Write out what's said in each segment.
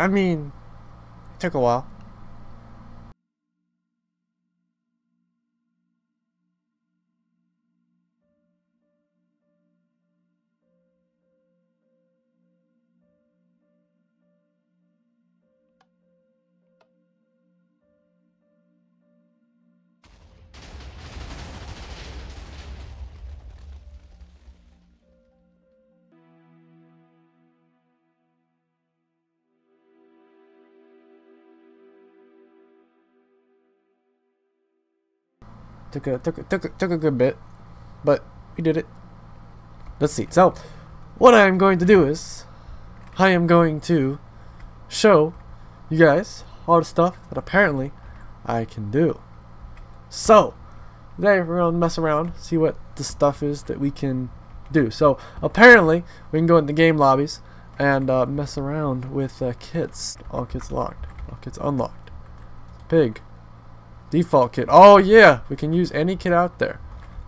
I mean, it took a while. Took a took a, took a, took a good bit, but we did it. Let's see. So, what I am going to do is, I am going to show you guys all the stuff that apparently I can do. So, today we're gonna mess around, see what the stuff is that we can do. So, apparently we can go into game lobbies and uh, mess around with uh, kits. All kits locked. All kits unlocked. Pig. Default kit. Oh yeah, we can use any kit out there.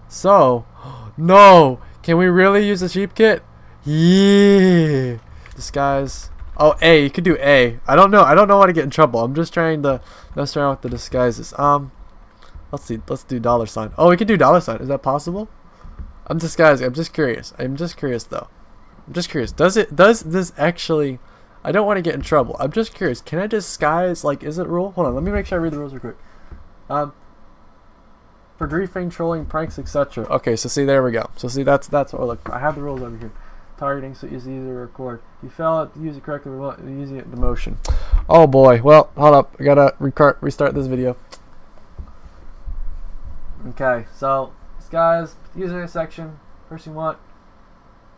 So, no, can we really use a sheep kit? Yeah. Disguise. Oh, A. You could do A. I don't know. I don't know how to get in trouble. I'm just trying to mess around with the disguises. Um, let's see. Let's do dollar sign. Oh, we can do dollar sign. Is that possible? I'm disguising. I'm just curious. I'm just curious though. I'm just curious. Does it? Does this actually? I don't want to get in trouble. I'm just curious. Can I disguise? Like, is it rule? Hold on. Let me make sure I read the rules real quick. Um, for griefing, trolling, pranks, etc. Okay, so see, there we go. So see, that's that's what look. I have the rules over here. Targeting, so it's easy to record. You fail it, use it correctly. Using it motion. Oh boy. Well, hold up. I gotta restart this video. Okay, so guy's a section. First you want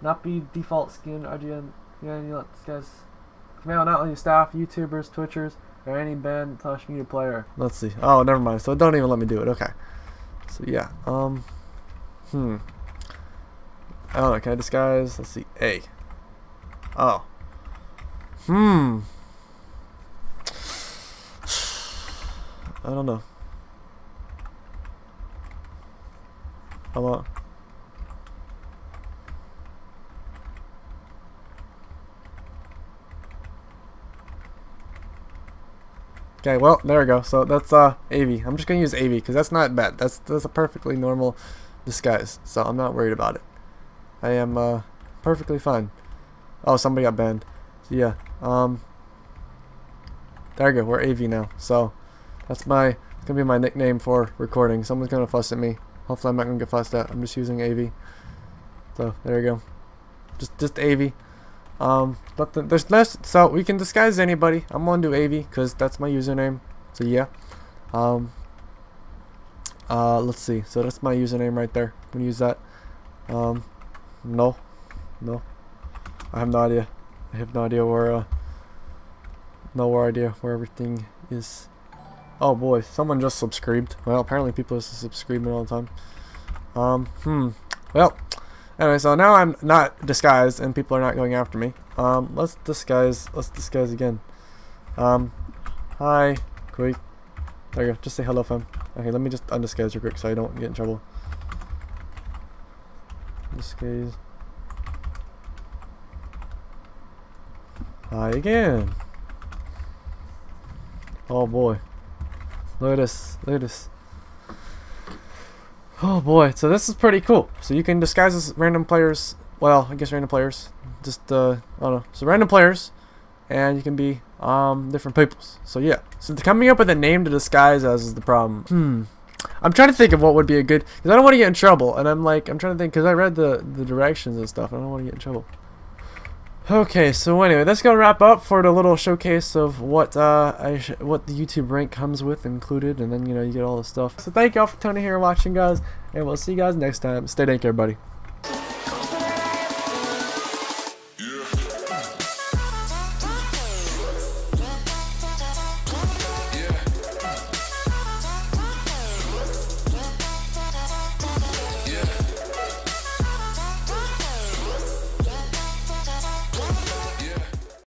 not be default skin RGN. Yeah, you let this guy's command not only staff, YouTubers, Twitchers, any band slash media player. Let's see. Oh, never mind. So don't even let me do it. Okay. So yeah. Um. Hmm. I don't know. Can I disguise? Let's see. A. Oh. Hmm. I don't know. About? Okay, well, there we go. So that's uh AV. I'm just gonna use AV because that's not bad. That's that's a perfectly normal disguise. So I'm not worried about it. I am uh perfectly fine. Oh, somebody got banned. So yeah. Um. There we go. We're AV now. So that's my it's gonna be my nickname for recording. Someone's gonna fuss at me. Hopefully I'm not gonna get fussed at. I'm just using AV. So there you go. Just just AV. Um, but the, there's less, so we can disguise anybody. I'm gonna do AV because that's my username. So yeah. Um. Uh, let's see. So that's my username right there. I'm gonna use that. Um, no, no. I have no idea. I have no idea where. Uh, no idea where everything is. Oh boy, someone just subscribed. Well, apparently people are subscribing all the time. Um, hmm. Well, Anyway, so now I'm not disguised and people are not going after me. Um, let's disguise, let's disguise again. Um, hi, quick. There you go, just say hello fam. Okay, let me just undisguise real quick so I don't get in trouble. Disguise. Hi again. Oh boy. Look at this, look at this. Oh boy, so this is pretty cool. So you can disguise as random players. Well, I guess random players. Just uh, I don't know. So random players, and you can be um different peoples. So yeah. So coming up with a name to disguise as is the problem. Hmm. I'm trying to think of what would be a good because I don't want to get in trouble, and I'm like I'm trying to think because I read the the directions and stuff. and I don't want to get in trouble. Okay, so anyway, that's gonna wrap up for the little showcase of what uh, I what the YouTube rank comes with included, and then you know you get all the stuff. So thank y'all for tuning here and watching, guys, and we'll see you guys next time. Stay dank, everybody.